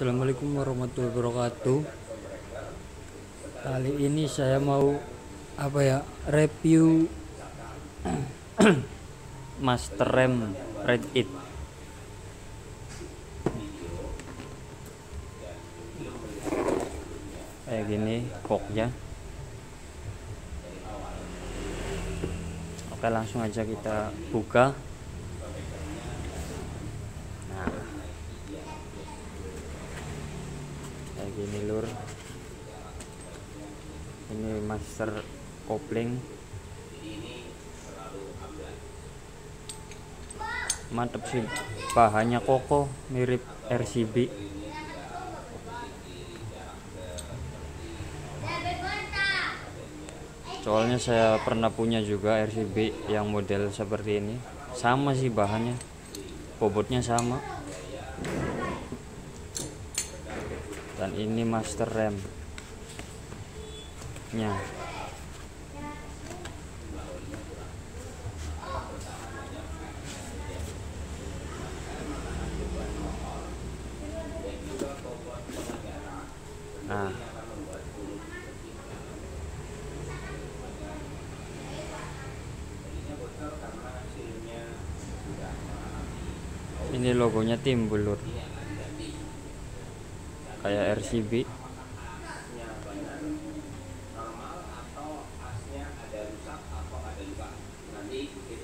Assalamualaikum warahmatullahi wabarakatuh. Kali ini saya mau apa ya review Master RAM Red It. Kayak gini boxnya. Oke langsung aja kita buka. Nah, kayak gini lur ini master kopling. Mantep sih bahannya kokoh mirip RCB soalnya saya pernah punya juga RCB yang model seperti ini. Sama sih bahannya bobotnya sama. Dan ini master RAM nya nah. Ini logonya timbul lur kayak RCB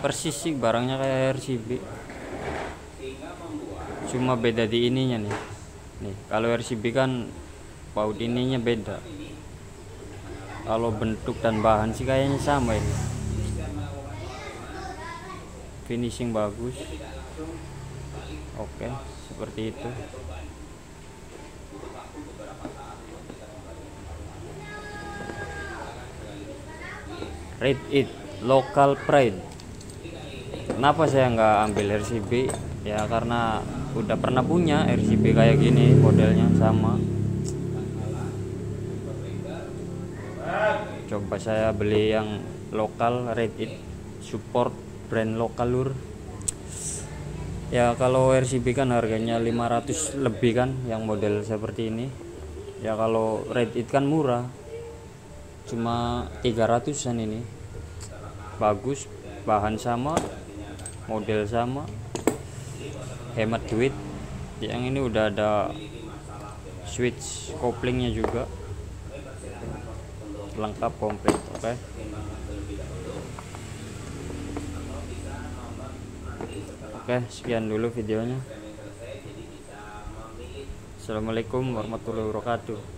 persis sih barangnya kayak RCB cuma beda di ininya nih. Nih kalau RCB kan baut ininya beda. Kalau bentuk dan bahan sih kayaknya sama ini. Finishing bagus. Oke seperti itu. Read it local pride kenapa saya nggak ambil RCB ya karena udah pernah punya RCB kayak gini modelnya sama. Coba saya beli yang lokal it support brand lokal lur. Ya kalau RCB kan harganya 500 lebih kan yang model seperti ini. Ya kalau It kan murah. Cuma 300an ini. Bagus bahan sama model sama hemat duit yang ini udah ada switch koplingnya juga lengkap komplit oke okay? Oke, sekian dulu videonya. Assalamualaikum warahmatullahi wabarakatuh.